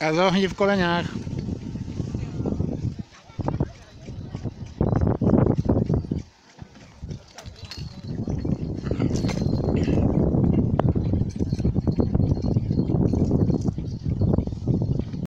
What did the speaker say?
A zohni w koleniach.